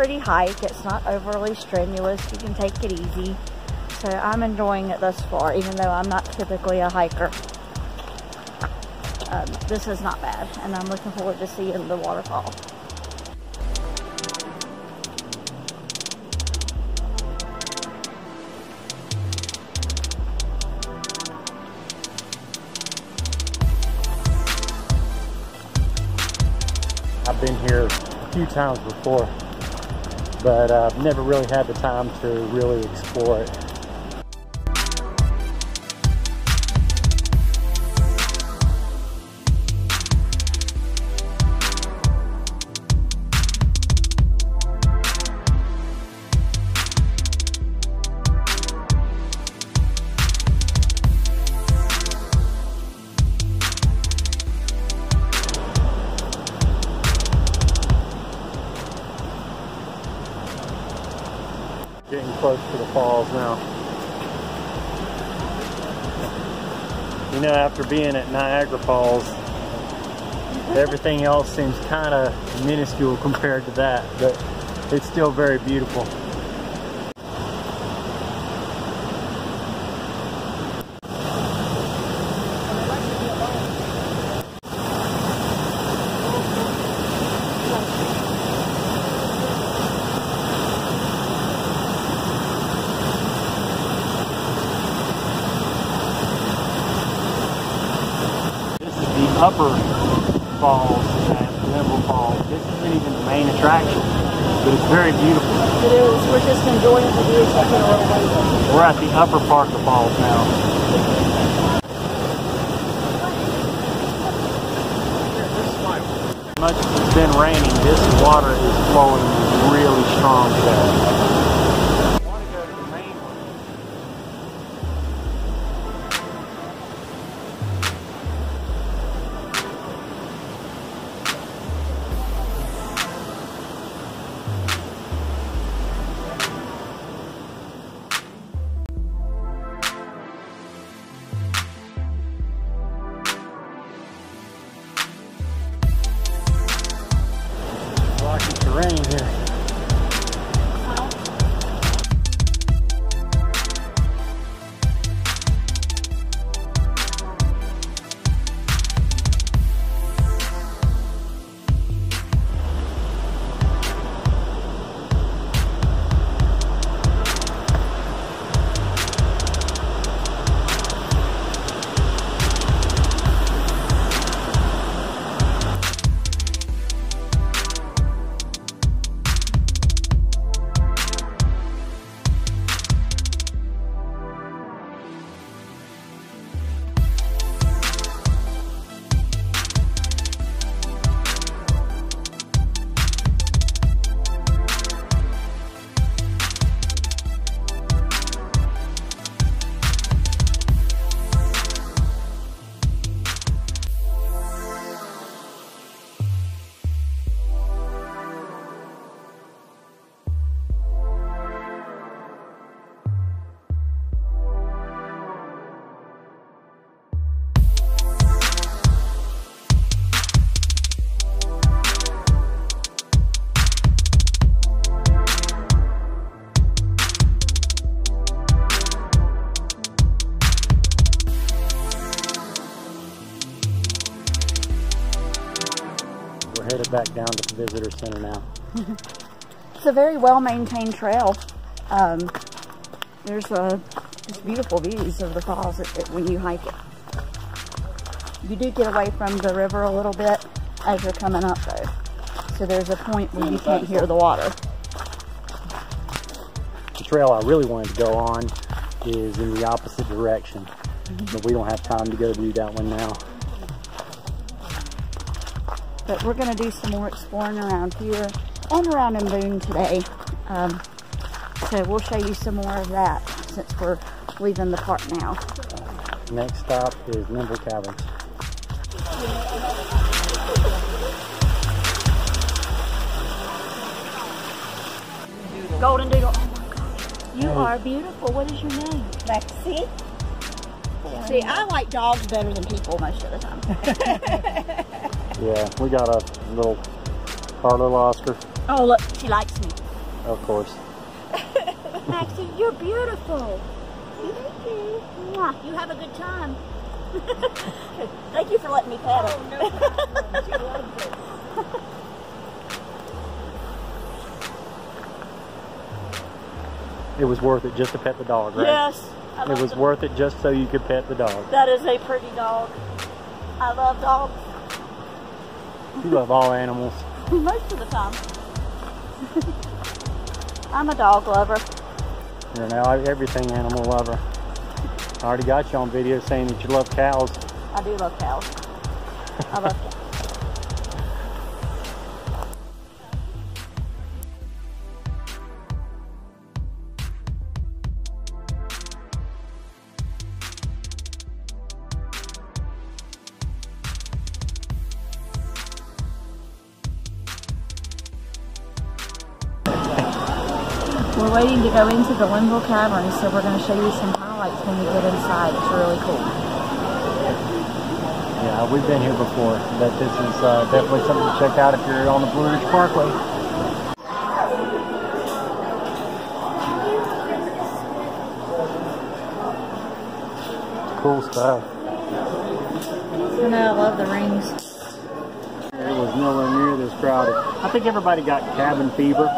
pretty hike. It's not overly strenuous. You can take it easy. So I'm enjoying it thus far, even though I'm not typically a hiker. Um, this is not bad, and I'm looking forward to seeing the waterfall. I've been here a few times before, but I've never really had the time to really explore it. Getting close to the falls now. You know, after being at Niagara Falls, everything else seems kind of minuscule compared to that, but it's still very beautiful. Upper falls at Linville Falls. This isn't even the main attraction, but it's very beautiful. It is. We're just enjoying the view, taking a little. We're at the upper part of the falls now. Much as it's been raining, this water is flowing really strong today. Terrain here. Back down to the visitor center now. It's a very well maintained trail. Um, there's uh, just beautiful views of the falls it, it- when you hike it. You do get away from the river a little bit as you're coming up though. So there's a point where you can't hear the water. The trail I really wanted to go on is in the opposite direction, but we don't have time to go do that one now. But we're going to do some more exploring around here and around in Boone today. Um, so we'll show you some more of that since we're leaving the park now. Next stop is Linville Caverns. Golden Doodle. Oh my gosh. You are beautiful. What is your name? Lexi. See, I like dogs better than people most of the time. Yeah, we got a little our little Oscar. Oh, look, she likes me. Of course. Maxie, you're beautiful. Thank you. Mwah. You have a good time. Thank you for letting me pet her. Oh, no problem. She loves it. It was worth it just to pet the dog, right? Yes. I It was them. worth it just so you could pet the dog. That is a pretty dog. I love dogs You love all animals. most of the time. I'm a dog lover. You're now everything animal lover. I already got you on video saying that you love cows. I do love cows. I love cows. We're waiting to go into the Linville Caverns, so we're going to show you some highlights when we get inside. It's really cool. Yeah, we've been here before, but this is uh, definitely something to check out if you're on the Blue Ridge Parkway. Cool stuff. I know, I love the rings. It was nowhere near this crowded. I think everybody got cabin fever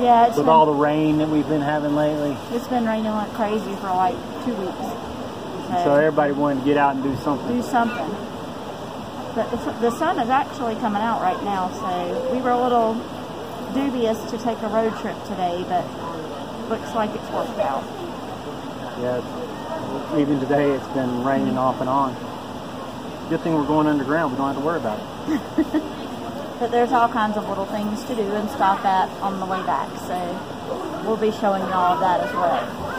Yeah, it's with been, all the rain that we've been having lately. it's been raining like crazy for like two weeks. So everybody wanted to get out and do something. do something. But the, the sun is actually coming out right now, so we were a little dubious to take a road trip today, but looks like it's worked out. Yeah, even today it's been raining off and on. Good thing we're going underground. We don't have to worry about it. But there's all kinds of little things to do and stop at on the way back, so we'll be showing you all of that as well.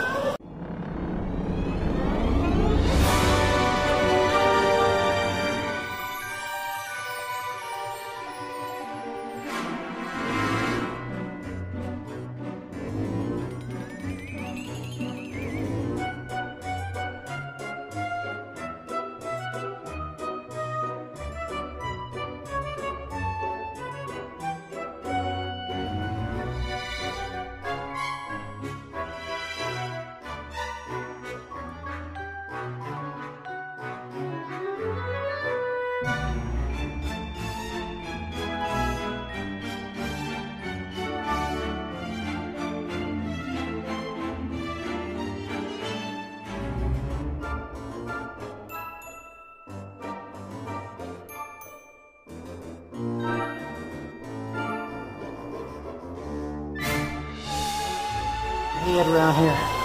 Head around here.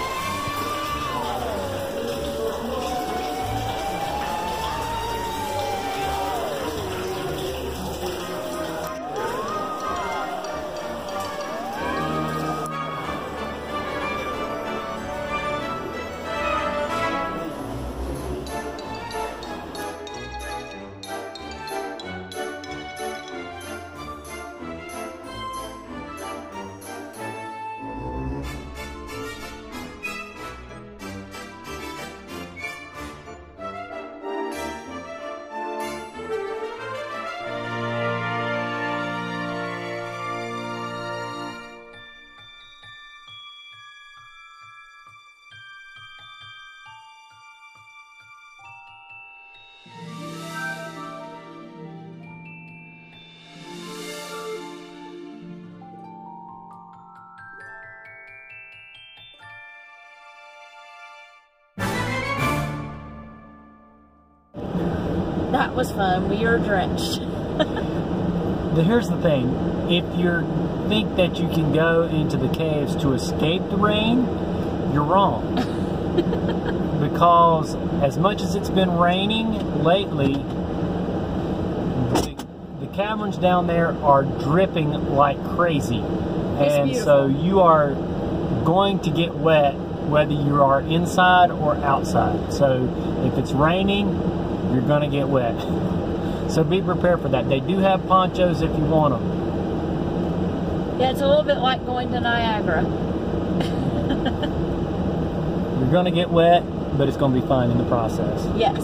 That was fun. We are drenched. But here's the thing: if you think that you can go into the caves to escape the rain, you're wrong. because as much as it's been raining lately, the, the caverns down there are dripping like crazy, and so you are going to get wet whether you are inside or outside. So if it's raining, you're going to get wet. So be prepared for that. They do have ponchos if you want them. Yeah, it's a little bit like going to Niagara. You're going to get wet, but it's going to be fun in the process. Yes.